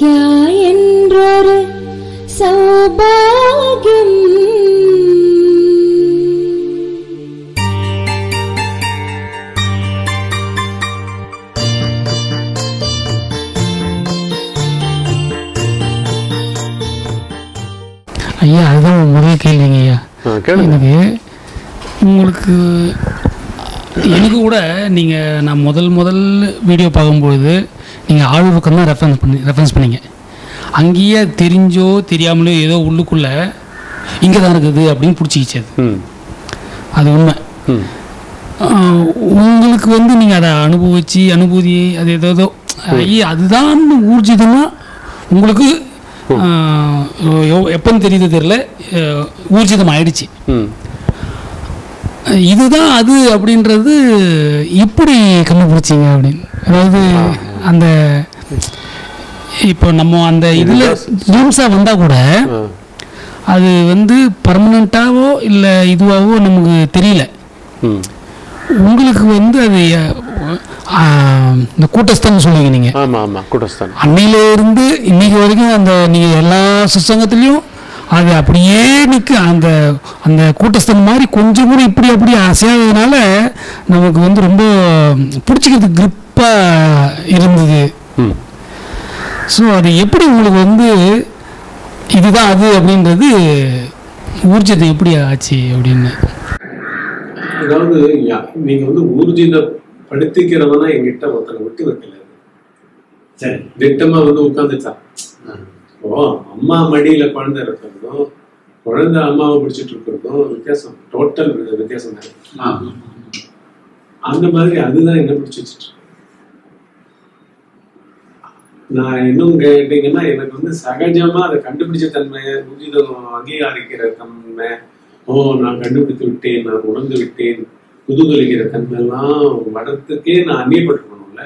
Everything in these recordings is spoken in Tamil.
என்றொரு சௌபாகியம். ஐயா அதுதான் முதல் கேள்விங்க ஐயா. எனக்கு உங்களுக்கு எனக்கு கூட நீங்கள் நான் முதல் முதல் வீடியோ பார்க்கும்பொழுது நீங்கள் ஆழ்வுக்கம் தான் ரெஃபரன்ஸ் பண்ணி ரெஃபரன்ஸ் பண்ணீங்க. அங்கேயே தெரிஞ்சோ தெரியாமலோ ஏதோ உள்ளுக்குள்ளே இங்கே தான் இருக்குது அப்படின்னு பிடிச்சிக்கிச்சு அது. அது உண்மை. உங்களுக்கு வந்து நீங்கள் அதை அனுபவிச்சு அனுபூதி அது ஏதோ ஐயே அதுதான் ஊர்ஜிதமாக உங்களுக்கு எப்போன்னு தெரியுது தெரில ஆஹ் ஊர்ஜிதம் ஆயிடுச்சு. இதுதான் அது அப்படின்றது எப்படி கண்டுபிடிச்சிங்க அப்படின்னு. அதாவது அந்த இப்போ நம்ம அந்த இதில் ட்ரீம்ஸாக வந்தால் கூட அது வந்து பர்மனண்ட்டாவோ இல்லை இதுவாகவோ நமக்கு தெரியல. உங்களுக்கு வந்து அது இந்த கூட்டஸ்தன்னு சொல்லுவீங்க நீங்கள் ஆமாம் ஆமாம் கூட்டஸ்தான். அன்னையில இருந்து இன்னைக்கு வரைக்கும் அந்த நீங்கள் எல்லா சுசங்கத்துலேயும் அது அப்படியே நிற்க அந்த அந்த கூட்டஸ்தன் மாதிரி கொஞ்சம் கூட இப்படி அப்படி அசையாததுனால நமக்கு வந்து ரொம்ப பிடிச்சிக்கிறதுக்கு grip-ஆ இருந்தது. ம். ஸோ அது எப்படி உங்களுக்கு வந்து இதுதான் அது அப்படின்றது ஊர்ஜிதம் எப்படி ஆச்சு அப்படின்னு? அதாவது நீங்க வந்து ஊர்ஜிதப்படுத்திக்கிறவனா என்கிட்ட ஒருத்தனை விட்டு வைக்கல. சரி திட்டமா வந்து உட்காந்துட்டான் ஓ அம்மா மடியில குழந்தை இருக்கிறதும் குழந்தை அம்மாவை பிடிச்சிட்டு இருக்கிறதும் வித்தியாசம் டோட்டல் வித்தியாசம் தான். அந்த மாதிரி அதுதான் என்ன பிடிச்சி வச்சுட்டு. நான் இன்னும் கேட்டீங்கன்னா எனக்கு வந்து சகஜமா அதை கண்டுபிடிச்ச தன்மை ஊர்ஜிதம் அங்கீகரிக்கிற தன்மை ஓ நான் கண்டுபிடித்து விட்டேன் நான் உணர்ந்து விட்டேன் புதுகொலிக்கிற தன்மை எல்லாம் வளர்த்துக்கே நான் அந்நியப்பட்டுக்கணும்ல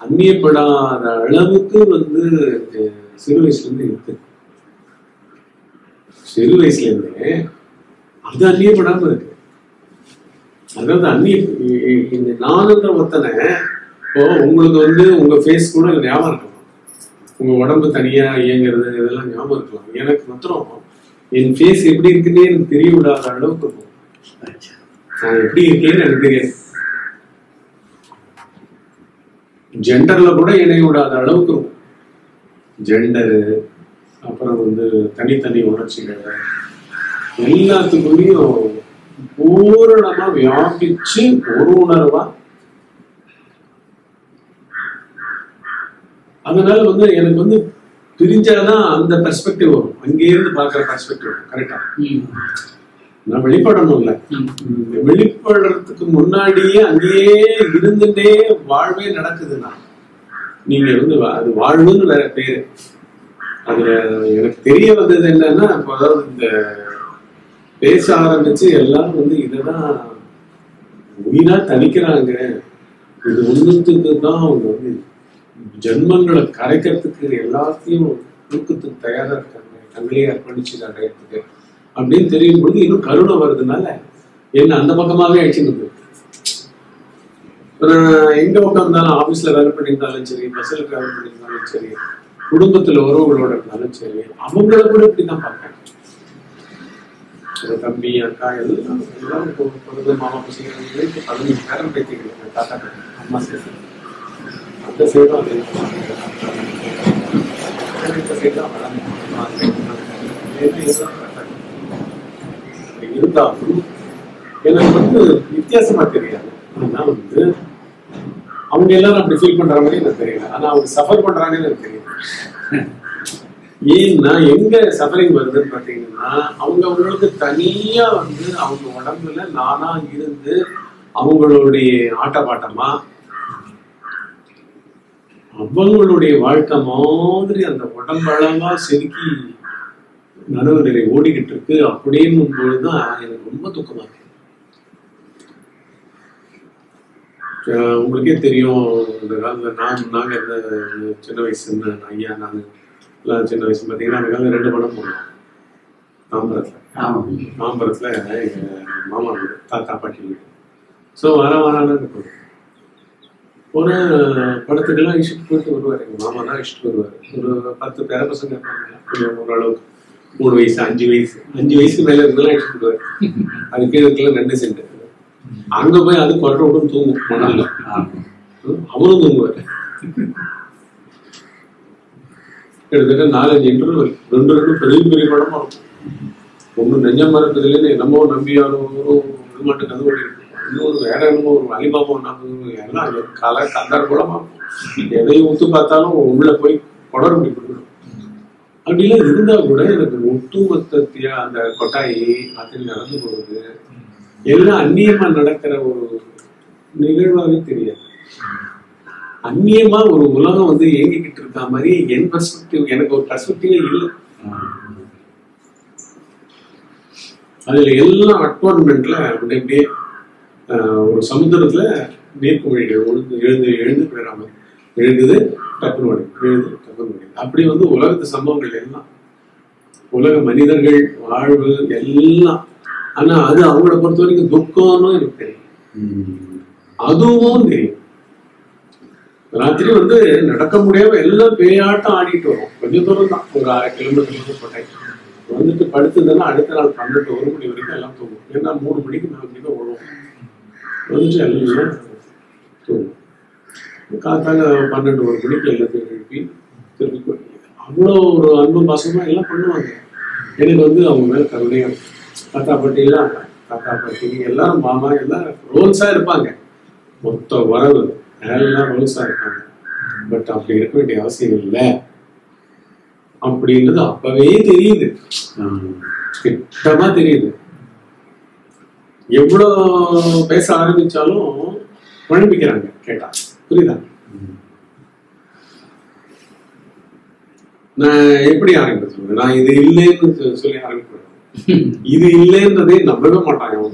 அந்நியப்படாத அளவுக்கு வந்து சிறு வயசுல இருந்து இருக்கு. சிறு வயசுல இருந்தே அது அந்நியப்படாம இருக்கு. அதாவது அந்நிய இந்த நானுன்ற ஒருத்தனை இப்போ உங்களுக்கு வந்து உங்க ஃபேஸ் கூட ஞாபகம் இருக்கலாம் உங்க உடம்பு தனியா இயங்குறது இதெல்லாம் ஞாபகம் இருக்கலாம். எனக்கு மாத்திரம் என் ஃபேஸ் எப்படி இருக்குன்னே எனக்கு தெரிய விடாத அளவுக்கு இருக்கும். நான் எப்படி இருக்கேன்னு எனக்கு தெரியாது. ஜெண்டர்ல கூட இணைய விடாத அளவுக்கு இருக்கும். ஜெண்டரு அப்புறம் வந்து தனித்தனி உணர்ச்சிகள் எல்லாத்துக்குள்ளேயும் பூரணமா வியாபிச்சு ஒரு உணர்வா அதனால வந்து எனக்கு வந்து பிரிஞ்சாதான் அந்த பெர்ஸ்பெக்டிவ் வரும். அங்கே இருந்து பார்க்குற பெர்ஸ்பெக்டிவ் கரெக்டா நான் வெளிப்படணும் இல்ல வெளிப்படுறதுக்கு முன்னாடியே அங்கேயே இருந்துட்டே வாழ்வே நடக்குதுன்னா நீங்க வந்து அது வாழ்வுன்னு வேற பேரு. அதுல எனக்கு தெரிய வந்தது என்னன்னா இப்போ அதாவது இந்த பேச ஆரம்பிச்சு எல்லாரும் வந்து இததான் உயிரா தவிக்கிறாங்க இது ஒண்ணுத்துக்கு தான் அவங்க வந்து ஜென்மங்களை கரைக்கிறதுக்கு எல்லாத்தையும் தூக்கத்துக்கு தயாரா இருக்காங்க. தங்களையே அர்ப்பணிச்சு அடையத்துக்கு அப்படின்னு தெரியும் பொழுது இன்னும் கருணை வருதுனால என்ன அந்த பக்கமாவே அழிச்சுன்னு எங்க உட்காந்தாலும் ஆபீஸ்ல வேலை பண்ணியிருந்தாலும் சரி பஸ்ல டிராவல் பண்ணியிருந்தாலும் சரி குடும்பத்துல உறவுகளோட இருந்தாலும் சரி அவங்கள கூட இப்படிதான் பார்க்கறேன் தம்பி அக்கா எல்லாம் எல்லாரும் மாமா பசங்க பதினஞ்சு பேரம் பேத்திக்கிறேன் தாத்தா அம்மா சேர்த்து அந்த சைடும் அதே இந்த சைடு தான் தான். இருந்தாலும் எனக்கு வந்து வித்தியாசமா தெரியாது. ஆனா வந்து அவங்க எல்லாரும் அப்படி ஃபீல் பண்ற மாதிரி எனக்கு தெரியல. ஆனா அவங்க சஃபர் பண்றாங்கன்னு எனக்கு தெரியும் ஏன்னா எங்க சஃபரிங் வருதுன்னு பாத்தீங்கன்னா அவங்க அவங்களுக்கு தனியா வந்து அவங்க உடம்புல நானா இருந்து அவங்களுடைய ஆட்டப்பாட்டமா அவங்களுடைய வாழ்க்கை மாதிரி அந்த உடம்பளவா செதுக்கி நடுவுநிலை ஓடிக்கிட்டு இருக்கு அப்படின்னு பொழுதுதான் எனக்கு ரொம்ப துக்கமா இருக்கு. உங்களுக்கே தெரியும் இந்த காலத்துல நான் நாங்க இந்த சின்ன வயசு இந்த ஐயா நாங்க எல்லாம் சின்ன வயசு பார்த்தீங்கன்னா அந்த காலத்துல ரெண்டு படம் போடுவோம் தாம்பரத்துல. ஆமாம் தாம்பரத்துல எங்க மாமா வீடு தாத்தா பாட்டி வீடு. ஸோ வர வரான்னு இருக்கும் ஒரு படத்துக்கெல்லாம் இஷ்டத்துக்கு போயிட்டு வருவார். எங்க மாமா தான் அழிச்சிட்டு வருவார். ஒரு பத்து பேர பசங்க கொஞ்சம் ஓரளவுக்கு மூணு வயசு அஞ்சு வயசு. அஞ்சு வயசுக்கு மேல இருந்தாலும் அழிச்சிட்டு வருவார் அது இதுக்கெல்லாம் கீழே ரெண்டு அங்க போய் அது கொட்டை விடும் தூங்கும் மணல்ல அவரும் தூங்குவார். கிட்டத்தட்ட நாலஞ்சு இன்டர்வல் ரெண்டு ரெண்டு பெரிய பெரிய படமா இருக்கும். ஒன்றும் நெஞ்ச மரத்துலேருந்து என்னமோ நம்பியாரோ இது மட்டும் கதை இன்னொரு வேற என்னமோ ஒரு அலிபாபா நம்ம எல்லாம் கலை கந்தர் குளமா இருக்கும் எதையும் ஒத்து பார்த்தாலும் உள்ள போய் கொடர் முடி கொடுக்கணும் அப்படிலாம் இருந்தா கூட எனக்கு ஒட்டுமொத்தத்தையா அந்த கொட்டாயி அதில் நடந்து போகுது எல்லாம் அந்நியமா நடக்கிற ஒரு நிகழ்வாவே தெரியாது. அந்நியமா ஒரு உலகம் வந்து இயங்கிக்கிட்டு இருக்க மாதிரி என் பெர்ஸ்பெக்டிவ் எனக்கு ஒரு பெர்ஸ்பெக்டிவே இல்லை. அதுல எல்லாம் அட்வான்மெண்ட்ல அப்படி அப்படியே ஒரு சமுத்திரத்துல நீர்க்குமிழிகள் ஒழுங்கு எழுந்து எழுந்து பெறாமல் எழுதுது டக்குனு வடி எழுது டக்குனு வடி அப்படி வந்து உலகத்து சம்பவங்கள் எல்லாம் உலக மனிதர்கள் வாழ்வு எல்லாம். ஆனா அது அவங்கள பொறுத்த வரைக்கும் துக்கம்னு எனக்கு தெரியும். அதுவும் தெரியும். ராத்திரி வந்து நடக்க முடியாம எல்லாம் பேயாட்டம் ஆடிட்டு வரும். கொஞ்சம் தூரம் தான். ஒரு அரை கிலோமீட்டர் போட்டேன் வந்துட்டு படுத்ததுன்னா அடுத்த நாள் பன்னெண்டு ஒரு மணி வரைக்கும் எல்லாம் தூங்கும். ஏன்னா மூணு மணிக்கு நாலு மணிக்கு ஓடுவோம் தூங்கும் காத்தால பன்னெண்டு ஒரு மணிக்கு எல்லாத்தையும் எழுப்பி திருப்பி அவ்வளோ ஒரு அன்பு பாசமா எல்லாம் பண்ணுவாங்க. எனக்கு வந்து அவங்க மேல கருணையம் தாத்தா பாட்டி எல்லாம் தாத்தா பாட்டி எல்லாரும் மாமா எல்லாம் ரோல்ஸா இருப்பாங்க. மொத்த வரவு எல்லாம் ரோல்ஸா இருப்பாங்க. பட் அப்படி இருக்க வேண்டிய அவசியம் இல்லை. அப்படின்றது அப்பவே தெரியுது. திட்டமா தெரியுது. எவ்வளவு பேச ஆரம்பிச்சாலும் குழம்பிக்கிறாங்க கேட்டா. புரியுதா? நான் எப்படி ஆரம்பிக்க நான் இது இல்லைன்னு சொல்லி ஆரம்பிக்கிறேன் இது இல்லைன்றதே நம்பவே மாட்டாங்க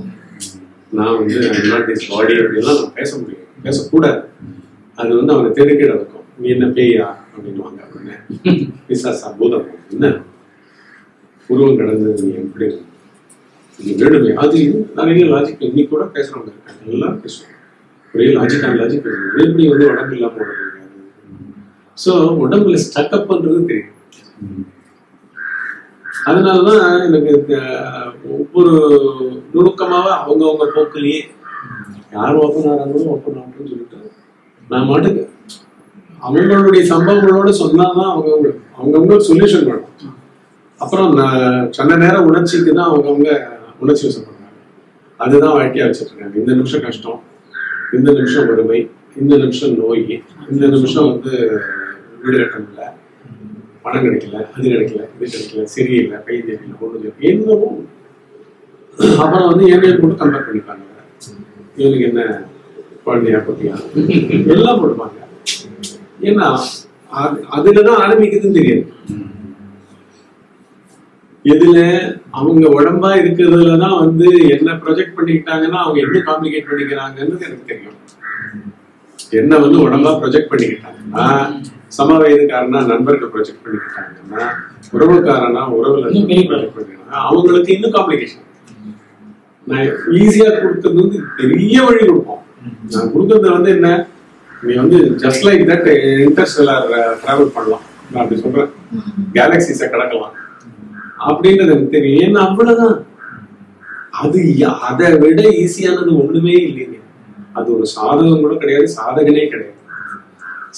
நான் வந்து நாட் திஸ் பாடி அப்படின்லாம் நான் பேச முடியும் பேசக்கூடாது. அது வந்து அவனை தெருக்கிட இருக்கும். நீ என்ன பேயா? அப்படின்னுவாங்க அப்படின்னு பிசாசா பூதம் என்ன? உருவம் கடந்தது நீ எப்படி? இது வேணுமே அது நிறைய லாஜிக் இன்னைக்கு கூட பேசுறவங்க இருக்காங்க எல்லாம் பேசுவாங்க ஒரே லாஜிக்கான லாஜிக் பேசுவாங்க எப்படி வந்து உடம்பு இல்லாம உடம்பு ஸோ உடம்புல ஸ்டக்அப் பண்றது தெரியும். அதனாலதான் எனக்கு இந்த ஒவ்வொரு நுணுக்கமாக அவங்கவுங்க போக்குலயே யார் ஓப்பன் ஆகிறாங்களோ ஓப்பன் ஆகணும்னு சொல்லிட்டு நான் மாட்டுக்கு அவங்களுடைய சம்பவங்களோட சொன்னாதான் அவங்கவுங்க அவங்கவுங்க சொல்யூஷன் வேணும். அப்புறம் நான் சொன்ன நேரம் உணர்ச்சிக்கு தான் அவங்கவுங்க உணர்ச்சி வசப்படுறாங்க. அதுதான் வாழ்க்கையா வச்சுட்டு இருக்காங்க இந்த நிமிஷம் கஷ்டம் இந்த நிமிஷம் வறுமை இந்த நிமிஷம் நோய் இந்த நிமிஷம் வந்து வீடு கட்ட முடியல பணம் கிடைக்கல அது கிடைக்கல இது கிடைக்கல சரியில்லை கை தெரியல ஒண்ணு என்னவோ. அப்புறம் வந்து என்னைய போட்டு கம்பேர் பண்ணிப்பாங்க. இவனுக்கு என்ன குழந்தையா குட்டியா? எல்லாம் போடுவாங்க ஏன்னா அது- அதுலதான் ஆரம்பிக்குதுன்னு தெரியாது. எதுல அவங்க உடம்பா இருக்கிறதுலதான் வந்து என்ன ப்ரொஜெக்ட் பண்ணிக்கிட்டாங்கன்னா அவங்க என்ன காம்ப்ளிகேட் பண்ணிக்கிறாங்கன்னு எனக்கு தெரியும். என்ன வந்து உடம்பா ப்ரொஜெக்ட் பண்ணிக்கிட்டாங்கன்னா சம வயதுக்காரனா நண்பர்கள் ப்ரொஜெக்ட் பண்ணிக்கிட்டாங்கன்னா உறவுக்காரனா உறவுல ப்ரொஜெக்ட் பண்ணிக்கிறாங்க அவங்களுக்கு இன்னும் காம்ப்ளிகேஷன் நான் ஈஸியா கொடுக்கறது வந்து பெரிய வழி கொடுப்போம். நான் கொடுக்கறது வந்து என்ன நீ வந்து just like that interstellar travel பண்ணலாம். நான் அப்படி சொல்றேன். கேலக்சிஸை கடக்கலாம். அப்படின்றது எனக்கு தெரியும். ஏன்னா அவ்வளவுதான். அது அதை விட ஈஸியானது ஒண்ணுமே இல்லைங்க. அது ஒரு சாதகம் கூட கிடையாது சாதகனே கிடையாது.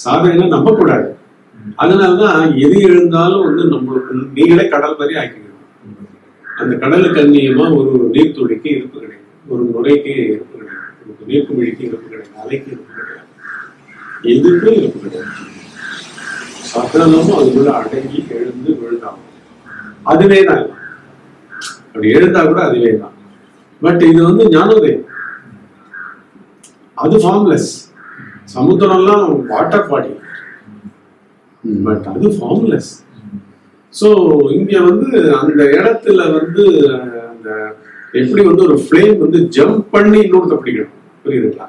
சாதகனை நம்பக்கூடாது. அதனாலதான் எது எழுந்தாலும் வந்து நம்மளுக்கு நீங்களே கடல் மாதிரி ஆக்கிக்கணும். அந்த கடலுக்கு அந்நியமா ஒரு நீர்த்துளிக்கு இருப்பு கிடையாது. ஒரு நுரைக்கு இருப்பு கிடையாது. ஒரு நீர்க்குமிழிக்கு இருப்பு கிடையாது. அலைக்கு இருப்பு கிடையாது. எதுக்கும் இருப்பு கிடையாது. சகலமும் அதுக்குள்ள அடங்கி அதுவே தான். அப்படி எழுந்தா கூட அதுவே தான். பட் இது வந்து ஞானோதயம். அது ஃபார்ம்லெஸ் சமுத்திரம்லாம் வாட்டர் பாடி. பட் அது ஃபார்ம்லெஸ் ஸோ இங்க வந்து அந்த இடத்துல வந்து அந்த எப்படி வந்து ஒரு ஃப்ளேம் வந்து ஜம்ப் பண்ணி இன்னொருத்த பிடிக்கணும். புரியுதுங்களா?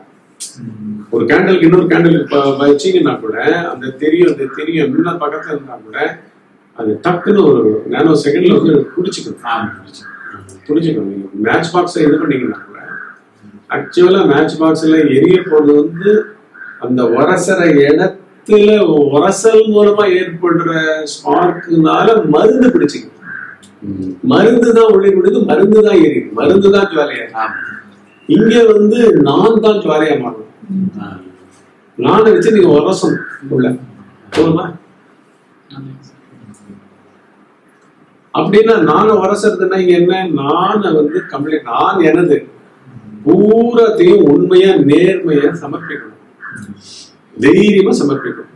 ஒரு கேண்டலுக்கு இன்னொரு கேண்டலுக்கு வச்சிங்கன்னா கூட அந்த தெரியும் அந்த தெரியும் முன்ன பக்கத்துல இருந்தா கூட அது டக்குன்னு ஒரு நானோ செகண்ட்ல வந்து குடிச்சுக்கணும் புரிஞ்சுக்கணும் நீங்க மேட்ச் பாக்ஸை இது பண்ணீங்கன்னா கூட ஆக்சுவலா மேட்ச் பாக்ஸ்ல எரிய போறது வந்து அந்த உரசற இடத்துல உரசல் மூலமா ஏற்படுற ஸ்பார்க்குனால மருந்து பிடிச்சிக்கும் ம். மருந்து தான் உள்ளே விடுது மருந்து தான் எரியுது. மருந்து தான் ஜுவாலையா. இங்க வந்து நான் தான் ஜுவாலையா மாறும் ஆ. நானை வச்சு நீங்க உரசணும் உள்ள. போதுமா அப்படின்னா நானை வரசறதுன்னா இங்க என்ன? நானை வந்து கம்ப்ளீட் நான் எனது பூராத்தையும் உண்மையா நேர்மையா சமர்ப்பிக்கணும். தைரியமா சமர்ப்பிக்கணும்.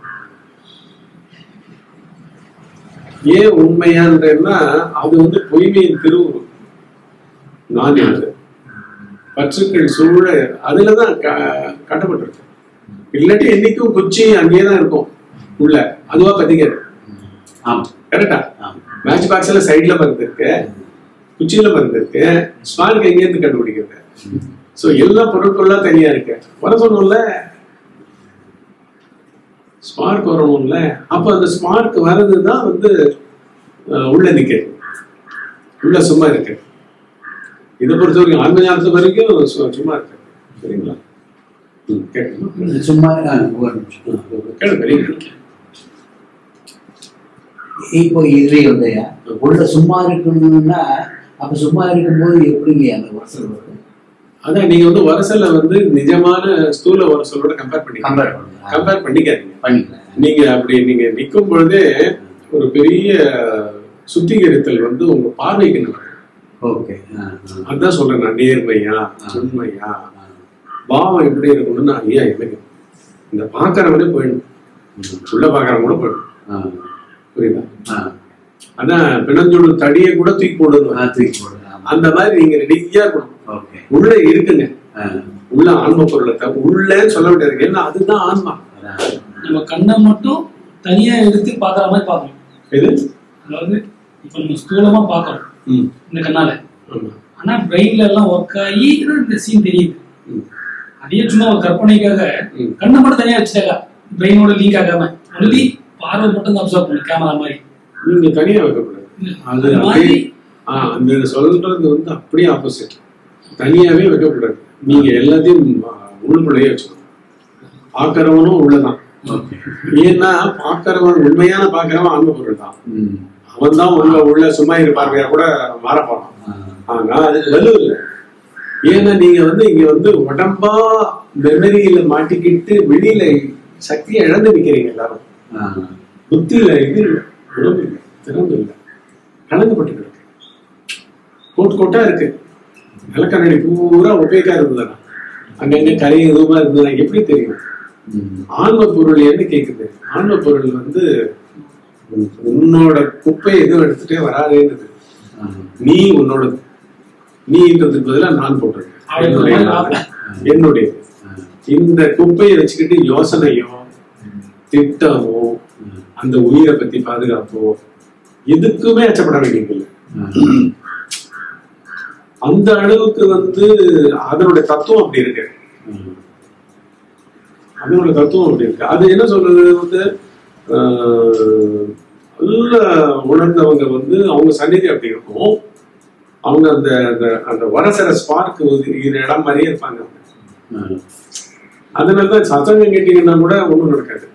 ஏன் உண்மையான்றதுன்னா அது வந்து பொய்மையின் திருவுரு நான் எனது. பற்றுக்கள் சூழ அதுலதான் க- கட்டப்பட்டிருக்கு. இல்லாட்டி என்னைக்கும் குச்சி அங்கேயே தான் இருக்கும். உள்ள. அதுவா பத்திக்காது ஆமா. கரெக்டா ஆமா. மேட்ச் பாக்ஸ்ல சைடுல மருந்து இருக்கு. குச்சியில மருந்து இருக்கு. ஸ்பார்க் எங்க இருந்து கண்டுபிடிக்கிறது? சோ எல்லா பொருட்கள்லாம் தனியா இருக்கு. வர சொன்னோம்ல? ஸ்பார்க் வரணும்ல? அப்ப அந்த ஸ்பார்க் வர்றதுதான் வந்து அஹ், உள்ள நிக்கிறது உள்ள சும்மா இருக்கு. இதை பொறுத்த வரைக்கும் ஆன்ம ஞானத்து வரைக்கும் சும்மா இருக்கு. சரிங்களா? ம், கேட்கணுமா சும்மா ஆ, ஒரு நிமிஷம். கேளு, வெளியே கேளு. இப்போ இதுலயே வந்தையா உள்ள சும்மா இருக்கணும்னா அப்ப சும்மா இருக்கும்போது எப்படிங்க அந்த வசல் வரும் அதான் நீங்க வந்து வரசல வந்து நிஜமான ஸ்தூல வரசலோட கம்பேர் பண்ணி கம்பேர் கம்பேர் பண்ணிக்காதீங்க. பண்ணிக்கலாம் நீங்க அப்படி நீங்க நிக்கும் பொழுதே ஒரு பெரிய சுத்திகரித்தல் வந்து உங்க பார்வைக்கு நடக்கும் ஓகே. அதான் சொல்றேன் நான் நேர்மையா உண்மையா பாவம் எப்படி இருக்கணும்னு ஐயா எனக்கு. இந்த பாக்குறவனே போயிடணும். உள்ள பாக்குறவங்க கூட போயிடும் புரியுதா? அதான் பிணஞ்சோடு தடியை கூட தூக்கி போடுங்க தூக்கி போடுங்க ஆமா. அந்த மாதிரி நீங்க ரெடியா இருக்கணும். ஓகே. உள்ள இருக்குங்க. உள்ள ஆன்ம பொருளை உள்ளேன்னு சொல்ல வேண்டியது ஏன்னா அதுதான் ஆன்மா. நம்ம கண்ணை மட்டும் தனியா எடுத்து பார்க்குற மாதிரி பார்க்கணும். இது அதாவது இப்போ நம்ம ஸ்தூலமா பார்க்கறோம். ம். இந்த கண்ணால. ஆனா பிரெயின்ல எல்லாம் ஒர்க் ஆகி இந்த சீன் தெரியுது. ம். அதே சும்மா ஒரு கற்பனைக்காக. கண்ணை மட்டும் தனியா வச்சுட்டாக்கா பிரெயினோட லீக் ஆகாம. ஒன்லி பார்வை மட்டும் தான் அப்சர்வ் பண்ணும் கேமரா மாதிரி. நீங்க தனியா வைக்கக்கூடாது அது அது மாதிரி நீங்க சொல்றது வந்து அப்படியே ஆப்போசிட் தனியாவே வைக்கக்கூடாது நீங்க எல்லாத்தையும் உள்ளுக்குள்ளேயே வச்சுக்கணும். பார்க்கறவனும் உள்ளதான். ஏன்னா பார்க்கறவன் உண்மையான பார்க்கறவன் ஆன்ம பொருள் தான். அவன் தான் உள்ள உள்ள சும்மா இரு பார்வையா கூட மாற போறான். ஆ, ஆனா அதுக்கு வலு இல்லை. ஏன்னா நீங்க வந்து இங்க வந்து உடம்பா மெமரியில மாட்டிக்கிட்டு வெளியில சக்தியை இழந்து நிக்கிறீங்க எல்லாரும். புத்தியில இது இல்லை உடம்பு இல்லை திறந்து இல்லை. கலந்துபட்டு கிடக்கு கோட் கோட்டா இருக்கு. நிலக்கண்ணாடி பூரா ஒப்பேக்கா இருந்ததுனா அங்கங்க கரை எதுவுமா இருந்ததுனா எப்படி தெரியும். ஆன்ம பொருள் என்ன கேக்குது. ஆன்ம பொருள் வந்து உன்- உன்னோட குப்பை எதுவும் எடுத்துட்டே வராதேன்னுது. ஆ. நீ உன்னோட நீன்றதுக்கு பதிலா நான் போட்டிருக்கேன். என்னுடைய. இந்த குப்பையை வச்சுக்கிட்டு யோசனையோ திட்டமோ அந்த உயிரை பத்தி பாதுகாப்போ எதுக்குமே அச்சப்பட வேண்டியதில்லை. அந்த அளவுக்கு வந்து அதனுடைய தத்துவம் அப்படி இருக்கு ம். அதனோட தத்துவம் அப்படி இருக்கு அது என்ன சொல்றது வந்து நல்ல உணர்ந்தவங்க வந்து அவங்க சந்நிதி அப்படி இருக்கும் அவங்க அந்த அந்த அந்த வரசர ஸ்பார்க் இது இடம் மாதிரியே இருப்பாங்க. அதனாலதான் சசங்கம் கேட்டீங்கன்னா கூட ஒண்ணும் நடக்காது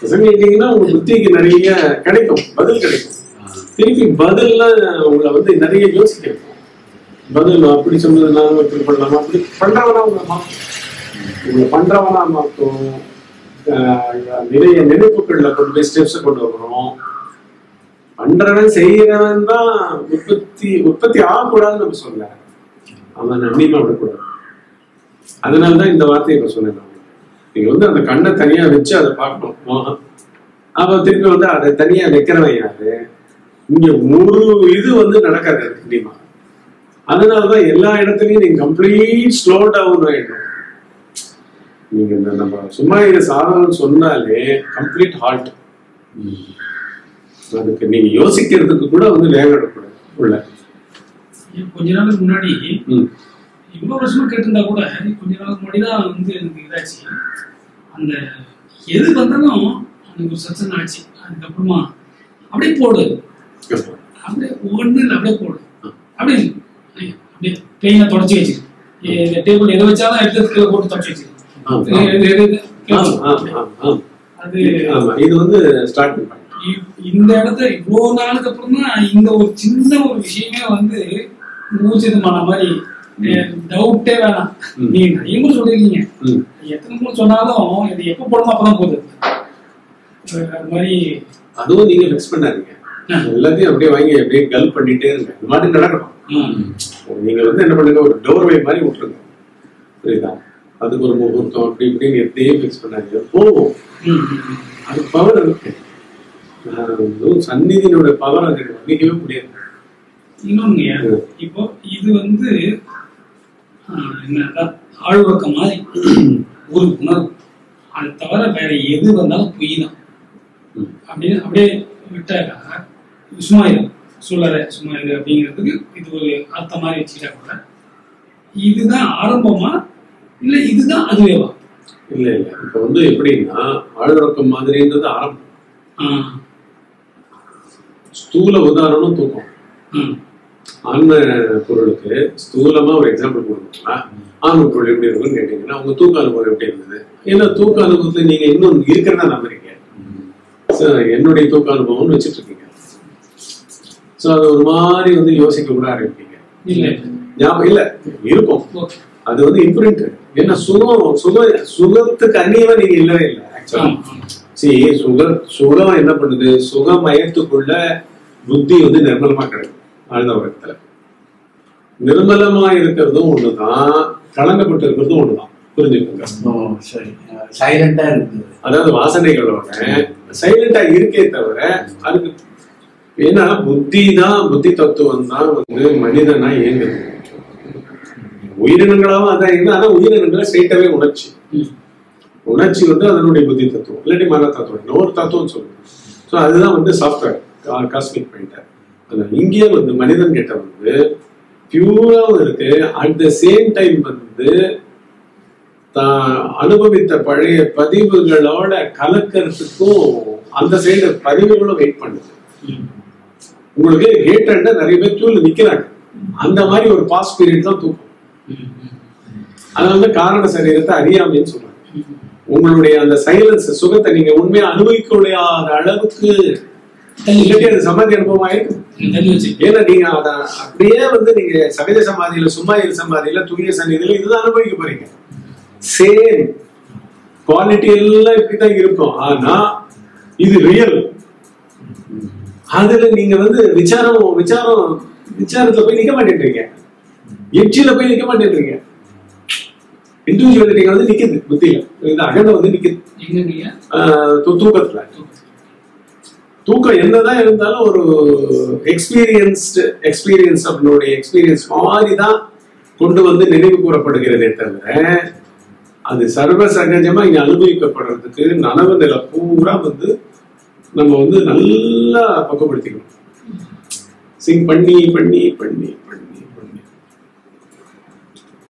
சசங்கம் கேட்டீங்கன்னா உங்க புத்திக்கு நிறைய கிடைக்கும் பதில் கிடைக்கும். திருப்பி பதில்லாம் உங்களை வந்து நிறைய யோசிக்க பதில் அப்படி சொன்னது நான் இப்படி பண்ணலாமா? அப்படி பண்றவனா உங்களை அம்மா உங்களை பண்றவனா மாற்றும் நிறைய நினைப்புகள்ல கொண்டு போய் ஸ்டெப்ஸ் கொண்டு வரணும். பண்றவன் செய்யறவன் தான் உற்பத்தி உற்பத்தி ஆகக்கூடாதுன்னு நம்ம சொல்ல அவன் நன்மையுமா விடக்கூடாது அதனாலதான் இந்த வார்த்தையை இப்ப சொன்னேன் நான். நீங்க வந்து அந்த கண்ணை தனியா வச்சு அதை பார்க்கணும். மோகம் அப்ப திருப்பி வந்து அதை தனியா வைக்கிறவன் யாரு? இங்க முழு இது வந்து நடக்காது கண்டிப்பா அதனாலதான் எல்லா இடத்துலயும் நீங்க கம்ப்ளீட் ஸ்லோ டவுன் ஆயிடும் நீங்க இந்த நம்ம சும்மா இது சாதனம் சொன்னாலே கம்ப்ளீட் ஹால்ட். அதுக்கு நீங்க யோசிக்கிறதுக்கு கூட வந்து வேகம் எடுக்கக்கூடாது. உள்ள. கொஞ்ச நாளுக்கு முன்னாடி. இவ்வளவு வருஷமா கேட்டிருந்தா கூட கொஞ்ச நாளுக்கு முன்னாடி தான் வந்து எனக்கு இதாச்சு. அந்த எது வந்தாலும் எனக்கு ஒரு சச்சன் ஆச்சு. அதுக்கப்புறமா அப்படியே போடு. அப்படியே இல்லை அப்படியே போடு. அப்படியே. அப்படியே பெயினை தொடச்சி வச்சிரு. டேபிள் எதை வச்சாலும் எடுத்து போட்டு தொடச்சி வச்சிரு. அது இது வந்து இ- இந்த இடத்த இவ்வளவு நாளுக்கு அப்புறம் தான் இந்த ஒரு சின்ன ஒரு விஷயமே வந்து ஊசிதமான மாதிரி டவுட்டே வேணாம். நீங்க நிறைய முறை சொல்லிருக்கீங்க. எத்தனை முறை சொன்னாலும் இது எப்ப போடணும் அப்பதான் போகுது. அது மாதிரி அதுவும் நீங்க ஃபிக்ஸ் பண்ணாதீங்க. எல்லாத்தையும் அப்படியே வாங்கி அப்படியே கல் பண்ணிட்டே இருங்க. இந்த மாதிரி நடக்கணும். நீங்க வந்து என்ன பண்ணுங்க ஒரு டோர்வே மாதிரி விட்டுருங்க. புரியுதா? அதுக்கு ஒரு முகூர்த்தம் அப்படி இப்படின்னு எதையும் ஃபிக்ஸ் பண்ணாதீங்க. போவோம். அது பவர் இருக்கு. சந்நிதியினுடைய பவர் அது வர்ணிக்கவே முடியாது. இன்னொன்னுங்க இப்போ இது வந்து ஆஹ், என்ன ஆழ்வக்க மாதிரி ஒரு உணர்வு. அது தவிர வேற எது வந்தாலும் பொய் தான். அப்படின்னு அப்படியே விட்டாக்கா? சும்மா இரு சொல்லற சும்மா இரு அப்படிங்கிறதுக்கு இது ஒரு அர்த்தம் மாதிரி வச்சுக்கிட்டா கூட இதுதான் ஆரம்பமா இல்ல இதுதான் அதுவேவா? இல்ல இல்ல. இப்ப வந்து எப்படின்னா ஆழ்வரக்கம் மாதிரின்றது ஆரம்பம். ஸ்தூல உதாரணம் தூக்கம். ம், ஆன்ம பொருளுக்கு ஸ்தூலமா ஒரு எக்ஸாம்பிள் கொடுக்கணும்னா ஆன்ம பொருள் எப்படி இருக்குன்னு கேட்டீங்கன்னா உங்க தூக்க அனுபவம் எப்படி இருந்தது? ஏன்னா தூக்க அனுபவத்துல நீங்க இன்னும் இருக்கிறதா நம்புறீங்க. என்னுடைய தூக்க அனுபவம்னு வச்சுட்டு இருக்கீங்க சோ அது ஒரு மாதிரி வந்து யோசிக்க கூட ஆரம்பிப்பீங்க. இல்ல. ஞாபகம் இல்ல இருக்கும். அது வந்து இம்ப்ரிண்ட் ஏன்னா சுகம் சுக சுகத்துக்கு அந்நியமா நீங்க இல்லவே இல்லை ஆக்சுவலா சரி சுக சுகம் என்ன பண்ணுது? சுகமயத்துக்குள்ள புத்தி வந்து நிர்மலமா கிடைக்கும் ஆழ்ந்த உலகத்துல நிர்மலமா இருக்கிறதும் ஒண்ணுதான். கலங்கப்பட்டு இருக்கிறதும் ஒண்ணுதான் புரிஞ்சுக்கோங்க சைலண்டா இருக்குது. அதாவது வாசனைகளோட சைலண்டா இருக்கே தவிர அதுக்கு ஏன்னா புத்தி தான் புத்தி தத்துவம் தான் வந்து மனிதனா இயங்குது. உயிரினங்களாவும் அதான் இருக்கு ஆனா உயிரினங்களை ஸ்ட்ரெயிட்டாவே உணர்ச்சி. உணர்ச்சி வந்து அதனுடைய புத்தி தத்துவம் இல்லாட்டி மன தத்துவம் இன்னொரு தத்துவம் சொல்லுங்க ஸோ அதுதான் வந்து சாஃப்ட்வேர் காஸ்மிக் பாயிண்டர் இங்கே வந்து மனிதன் கிட்ட வந்து பியூராவும் இருக்கு. அட் த சேம் டைம் வந்து தான் அனுபவித்த பழைய பதிவுகளோட கலக்கிறதுக்கும் அந்த சைடு பதிவுகளும் வெயிட் பண்ணுது. உங்களுக்கு கேட் நிறைய பேர் கியூல நிக்கிறாங்க. அந்த மாதிரி ஒரு பாஸ் பீரியட் தான் தூக்கும். அது வந்து காரண சரீரத்தை அறியாமைன்னு சொல்றாங்க. உங்களுடைய அந்த சைலன்ஸ் சுகத்தை நீங்க உண்மையா அனுபவிக்க முடியாத அளவுக்கு அது சமாதி அனுபவம் ஆயிருக்கு ஏன்னா நீங்க அப்படியே வந்து நீங்க சகஜ சமாதியில சும்மா சமாதியில துரிய சன்னிதியில இதுதான் அனுபவிக்க போறீங்க. சேம் குவாலிட்டி எல்லாம் இப்படிதான் இருக்கும். ஆனா இது ரியல் அதுல நீங்க வந்து விசாரம் விசாரம் விசாரத்துல போய் நிக்க மாட்டேன்றீங்க. எட்ஜில போய் நிக்க மாட்டேன்றீங்க. இண்டிவிஜுவலிட்டி வந்து நிக்குது புத்தியில. இந்த அகண்ட வந்து நிக்குது. தூக்கத்துல. தூக்கம் என்னதான் இருந்தாலும் ஒரு எக்ஸ்பீரியன்ஸ்டு எக்ஸ்பீரியன்ஸ் அப்படின்னுடைய எக்ஸ்பீரியன்ஸ் மாதிரி தான் கொண்டு வந்து நினைவு கூறப்படுகிறதே தவிர அது சர்வ சகஜமா இங்க அனுபவிக்கப்படுறதுக்கு நனவு நிலை பூரா வந்து நம்ம வந்து நல்லா பக்கப்படுத்திக்கணும் சிங் பண்ணி பண்ணி பண்ணி பண்ணி.